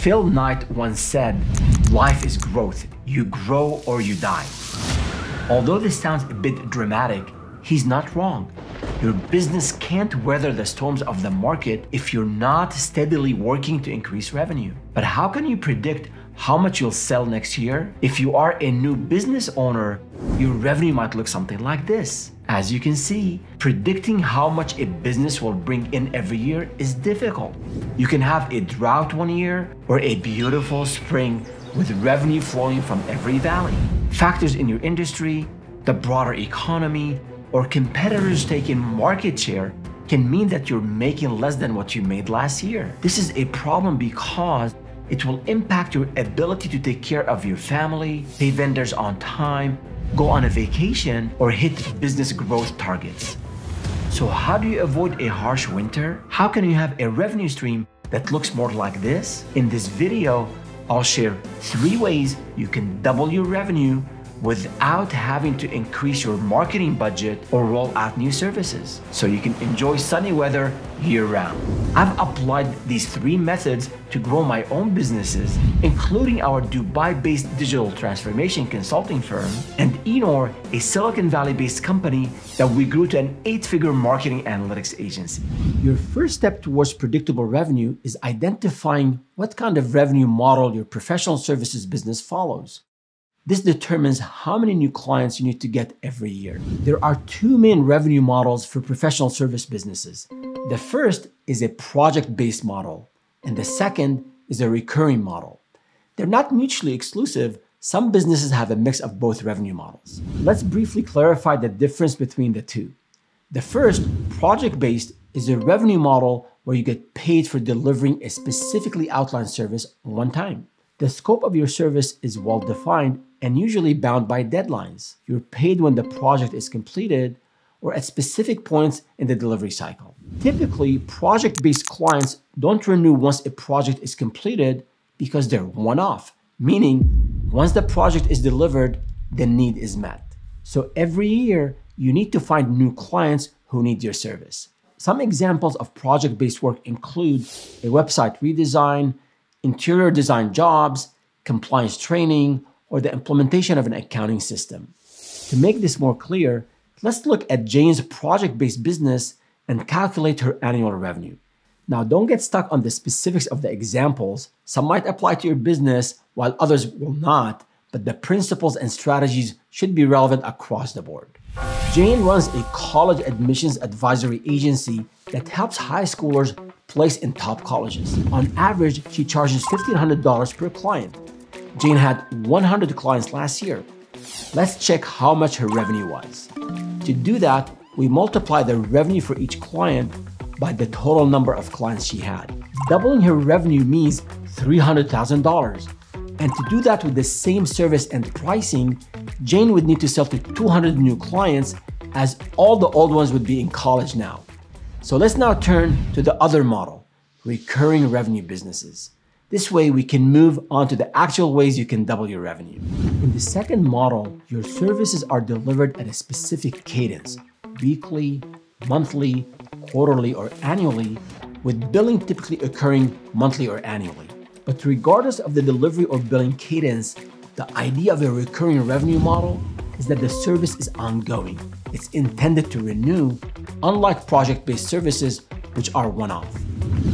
Phil Knight once said, Life is growth. You grow or you die. Although this sounds a bit dramatic, he's not wrong. Your business can't weather the storms of the market if you're not steadily working to increase revenue. But how can you predict how much you'll sell next year? If you are a new business owner, your revenue might look something like this. As you can see, predicting how much a business will bring in every year is difficult. You can have a drought one year or a beautiful spring with revenue flowing from every valley. Factors in your industry, the broader economy, or competitors taking market share can mean that you're making less than what you made last year. This is a problem because it will impact your ability to take care of your family, pay vendors on time, go on a vacation, or hit business growth targets. So, how do you avoid a harsh winter? How can you have a revenue stream that looks more like this? In this video, I'll share three ways you can double your revenue without having to increase your marketing budget or roll out new services so you can enjoy sunny weather year round. I've applied these three methods to grow my own businesses, including our Dubai based digital transformation consulting firm and E-Nor, a Silicon Valley based company that we grew to an eight figure marketing analytics agency. Your first step towards predictable revenue is identifying what kind of revenue model your professional services business follows. This determines how many new clients you need to get every year. There are two main revenue models for professional service businesses. The first is a project based model, and the second is a recurring model. They're not mutually exclusive. Some businesses have a mix of both revenue models. Let's briefly clarify the difference between the two. The first, project based, is a revenue model where you get paid for delivering a specifically outlined service one time. The scope of your service is well defined and usually bound by deadlines. You're paid when the project is completed or at specific points in the delivery cycle. Typically, project based clients don't renew once a project is completed because they're one off, meaning once the project is delivered, the need is met. So every year, you need to find new clients who need your service. Some examples of project based work include a website redesign, interior design jobs, compliance training, or the implementation of an accounting system. To make this more clear, let's look at Jane's project based business and calculate her annual revenue. Now, don't get stuck on the specifics of the examples. Some might apply to your business while others will not, but the principles and strategies should be relevant across the board. Jane runs a college admissions advisory agency that helps high schoolers place in top colleges. On average, she charges $1,500 per client. Jane had 100 clients last year. Let's check how much her revenue was. To do that, we multiply the revenue for each client by the total number of clients she had. Doubling her revenue means $300,000. And to do that with the same service and pricing, Jane would need to sell to 200 new clients as all the old ones would be in college now. So let's now turn to the other model, recurring revenue businesses. This way, we can move on to the actual ways you can double your revenue. In the second model, your services are delivered at a specific cadence weekly, monthly, quarterly, or annually, with billing typically occurring monthly or annually. But regardless of the delivery or billing cadence, the idea of a recurring revenue model is that the service is ongoing. It's intended to renew, unlike project based services, which are one off.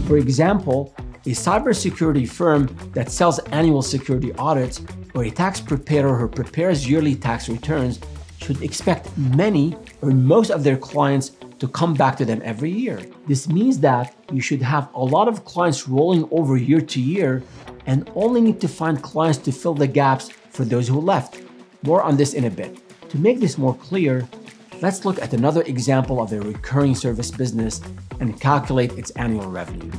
For example, a cybersecurity firm that sells annual security audits or a tax preparer who prepares yearly tax returns should expect many or most of their clients to come back to them every year. This means that you should have a lot of clients rolling over year to year and only need to find clients to fill the gaps for those who left. More on this in a bit. To make this more clear, let's look at another example of a recurring service business and calculate its annual revenue.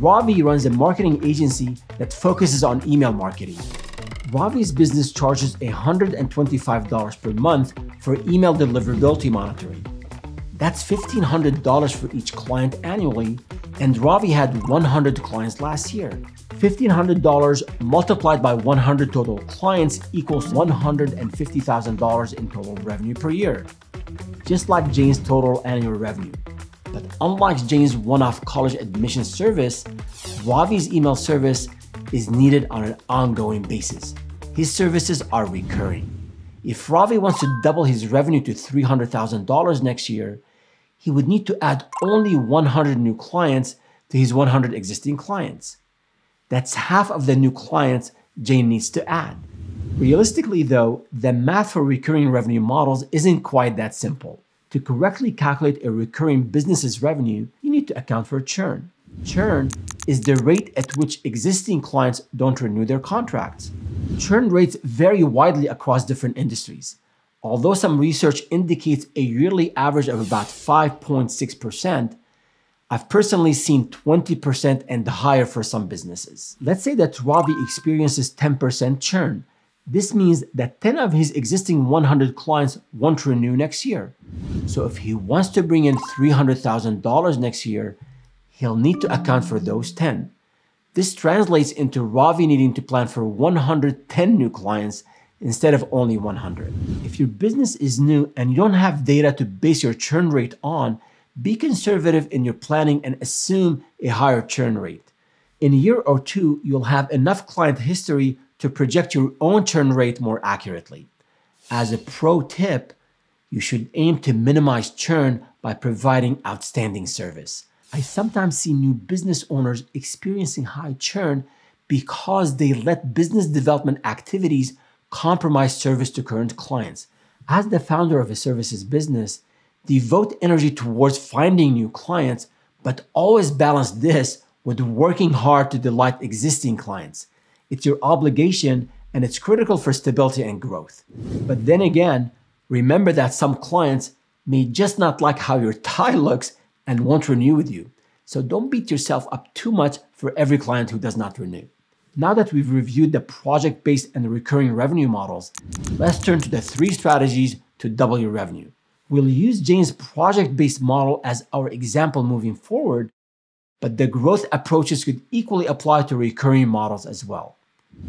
Ravi runs a marketing agency that focuses on email marketing. Ravi's business charges $125 per month for email deliverability monitoring. That's $1,500 for each client annually, and Ravi had 100 clients last year. $1,500 multiplied by 100 total clients equals $150,000 in total revenue per year, just like Jane's total annual revenue. But unlike Jane's one off college admission service, Ravi's email service is needed on an ongoing basis. His services are recurring. If Ravi wants to double his revenue to $300,000 next year, he would need to add only 100 new clients to his 100 existing clients. That's half of the new clients Jane needs to add. Realistically, though, the math for recurring revenue models isn't quite that simple. To correctly calculate a recurring business's revenue, you need to account for churn. Churn is the rate at which existing clients don't renew their contracts. Churn rates vary widely across different industries. Although some research indicates a yearly average of about 5.6%, I've personally seen 20% and higher for some businesses. Let's say that Ravi experiences 10% churn. This means that 10 of his existing 100 clients won't renew next year. So if he wants to bring in $300,000 next year, he'll need to account for those 10. This translates into Ravi needing to plan for 110 new clients instead of only 100. If your business is new and you don't have data to base your churn rate on, be conservative in your planning and assume a higher churn rate. In a year or two, you'll have enough client history to project your own churn rate more accurately. As a pro tip, you should aim to minimize churn by providing outstanding service. I sometimes see new business owners experiencing high churn because they let business development activities compromise service to current clients. As the founder of a services business, devote energy towards finding new clients, but always balance this with working hard to delight existing clients. It's your obligation and it's critical for stability and growth. But then again, remember that some clients may just not like how your tie looks and won't renew with you. So don't beat yourself up too much for every client who does not renew. Now that we've reviewed the project based and the recurring revenue models, let's turn to the three strategies to double your revenue. We'll use Jane's project based model as our example moving forward, but the growth approaches could equally apply to recurring models as well.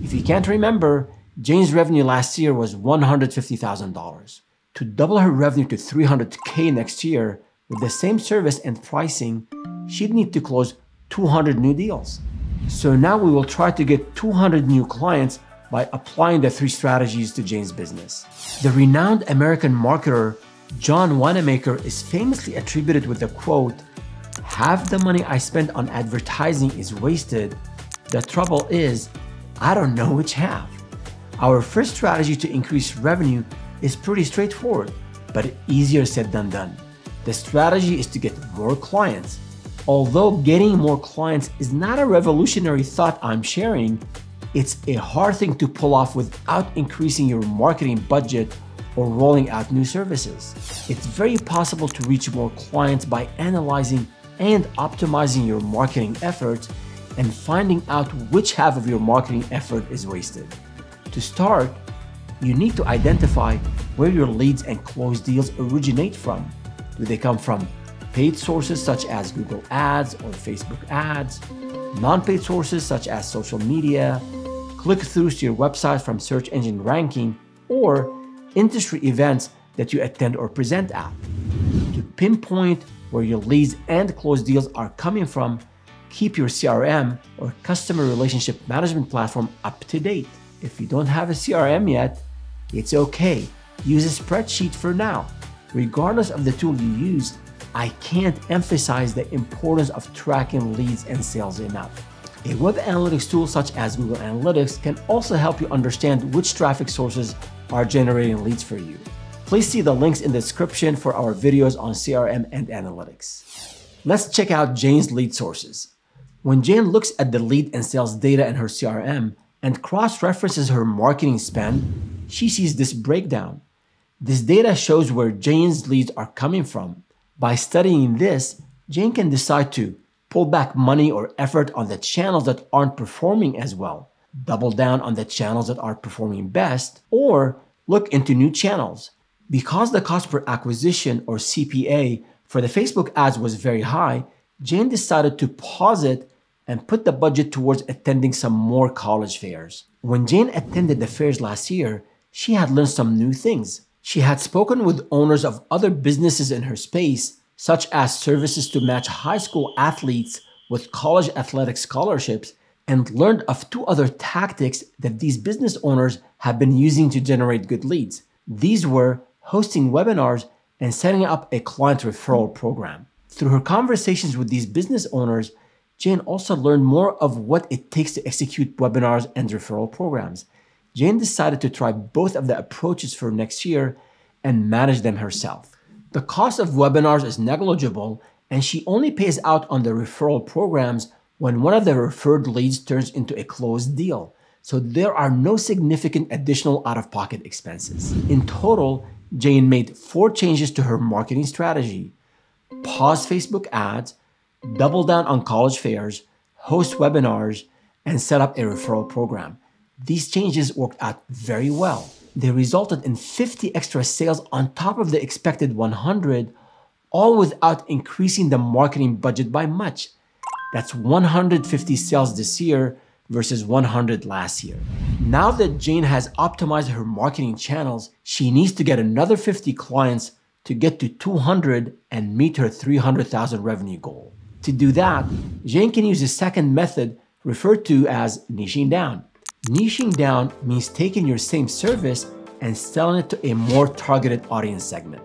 If you can't remember, Jane's revenue last year was $150,000. To double her revenue to 300K next year with the same service and pricing, she'd need to close 200 new deals. So now we will try to get 200 new clients by applying the three strategies to Jane's business. The renowned American marketer John Wanamaker is famously attributed with the quote, Half the money I spend on advertising is wasted. The trouble is, I don't know which half. Our first strategy to increase revenue is pretty straightforward, but easier said than done. The strategy is to get more clients. Although getting more clients is not a revolutionary thought I'm sharing, it's a hard thing to pull off without increasing your marketing budget or rolling out new services. It's very possible to reach more clients by analyzing and optimizing your marketing efforts and finding out which half of your marketing effort is wasted. To start, you need to identify where your leads and closed deals originate from. Do they come from paid sources such as Google Ads or Facebook ads, non paid sources such as social media, click throughs to your website from search engine ranking, or industry events that you attend or present at. To pinpoint where your leads and closed deals are coming from, keep your CRM or customer relationship management platform up to date. If you don't have a CRM yet, it's okay. Use a spreadsheet for now. Regardless of the tool you use, I can't emphasize the importance of tracking leads and sales enough. A web analytics tool such as Google Analytics can also help you understand which traffic sources are generating leads for you. Please see the links in the description for our videos on CRM and analytics. Let's check out Jane's lead sources. When Jane looks at the lead and sales data in her CRM and cross-references her marketing spend, she sees this breakdown. This data shows where Jane's leads are coming from. By studying this, Jane can decide to pull back money or effort on the channels that aren't performing as well, double down on the channels that are performing best, or look into new channels. Because the cost per acquisition or CPA for the Facebook ads was very high, Jane decided to pause it and put the budget towards attending some more college fairs. When Jane attended the fairs last year, she had learned some new things. She had spoken with owners of other businesses in her space, such as services to match high school athletes with college athletic scholarships, and learned of two other tactics that these business owners have been using to generate good leads. These were hosting webinars and setting up a client referral program. Through her conversations with these business owners, Jane also learned more of what it takes to execute webinars and referral programs. Jane decided to try both of the approaches for next year and manage them herself. The cost of webinars is negligible, and she only pays out on the referral programs when one of the referred leads turns into a closed deal. So there are no significant additional out of pocket expenses. In total, Jane made four changes to her marketing strategy pause Facebook ads, double down on college fairs, host webinars, and set up a referral program. These changes worked out very well. They resulted in 50 extra sales on top of the expected 100, all without increasing the marketing budget by much. That's 150 sales this year versus 100 last year. Now that Jane has optimized her marketing channels, she needs to get another 50 clients to get to 200 and meet her 300,000 revenue goal. To do that, Jane can use a second method referred to as niching down. Niching down means taking your same service and selling it to a more targeted audience segment.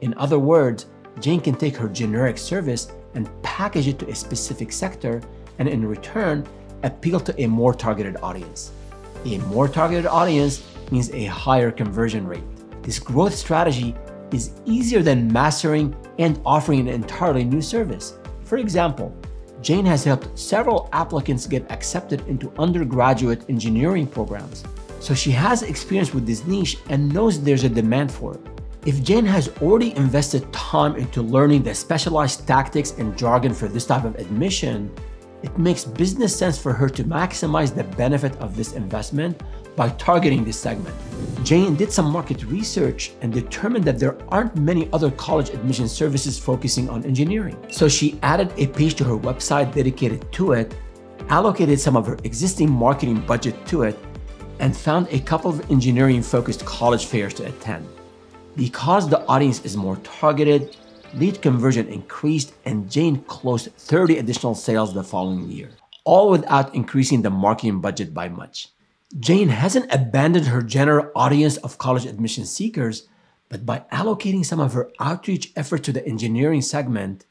In other words, Jane can take her generic service and package it to a specific sector and in return appeal to a more targeted audience. A more targeted audience means a higher conversion rate. This growth strategy is easier than mastering and offering an entirely new service. For example, Jane has helped several applicants get accepted into undergraduate engineering programs. So she has experience with this niche and knows there's a demand for it. If Jane has already invested time into learning the specialized tactics and jargon for this type of admission, it makes business sense for her to maximize the benefit of this investment by targeting this segment. Jane did some market research and determined that there aren't many other college admission services focusing on engineering. So she added a page to her website dedicated to it, allocated some of her existing marketing budget to it, and found a couple of engineering focused college fairs to attend. Because the audience is more targeted, lead conversion increased, and Jane closed 30 additional sales the following year, all without increasing the marketing budget by much. Jane hasn't abandoned her general audience of college admission seekers, but by allocating some of her outreach effort to the engineering segment,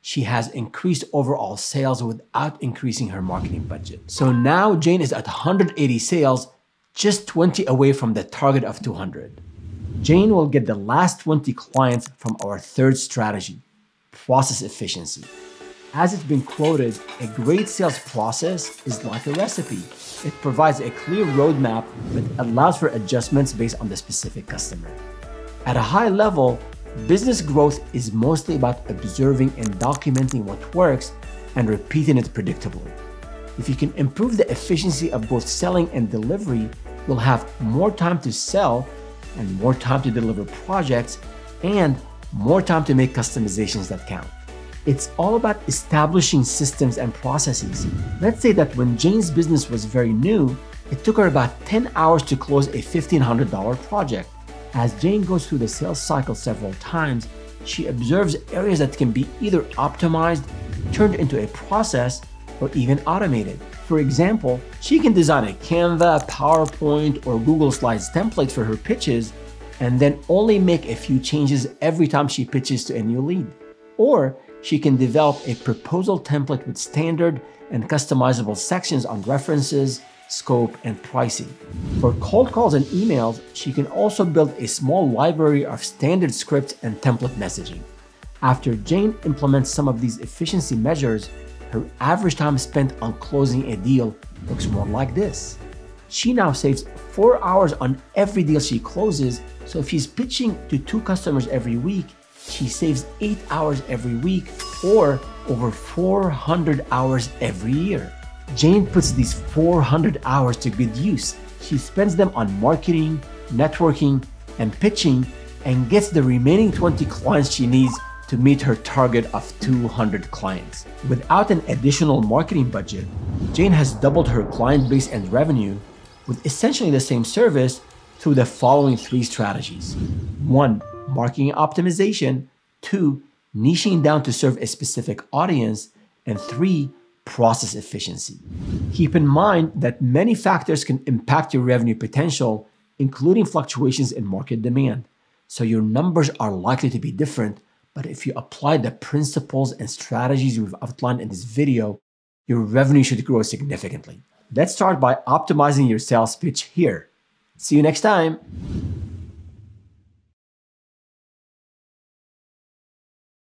she has increased overall sales without increasing her marketing budget. So now Jane is at 180 sales, just 20 away from the target of 200. Jane will get the last 20 clients from our third strategy, process efficiency. As it's been quoted, a great sales process is like a recipe. It provides a clear roadmap but allows for adjustments based on the specific customer. At a high level, business growth is mostly about observing and documenting what works and repeating it predictably. If you can improve the efficiency of both selling and delivery, you'll have more time to sell and more time to deliver projects and more time to make customizations that count. It's all about establishing systems and processes. Let's say that when Jane's business was very new, it took her about 10 hours to close a $1,500 project. As Jane goes through the sales cycle several times, she observes areas that can be either optimized, turned into a process, or even automated. For example, she can design a Canva, PowerPoint, or Google Slides template for her pitches and then only make a few changes every time she pitches to a new lead. Or she can develop a proposal template with standard and customizable sections on references, scope, and pricing. For cold calls and emails, she can also build a small library of standard scripts and template messaging. After Jane implements some of these efficiency measures, her average time spent on closing a deal looks more like this. She now saves four hours on every deal she closes, so if she's pitching to two customers every week, she saves eight hours every week or over 400 hours every year. Jane puts these 400 hours to good use. She spends them on marketing, networking, and pitching, and gets the remaining 20 clients she needs to meet her target of 200 clients. Without an additional marketing budget, Jane has doubled her client base and revenue with essentially the same service through the following three strategies. One, marketing optimization. Two, niching down to serve a specific audience. And three, process efficiency. Keep in mind that many factors can impact your revenue potential, including fluctuations in market demand. So your numbers are likely to be different, but if you apply the principles and strategies we've outlined in this video, your revenue should grow significantly. Let's start by optimizing your sales pitch here. See you next time.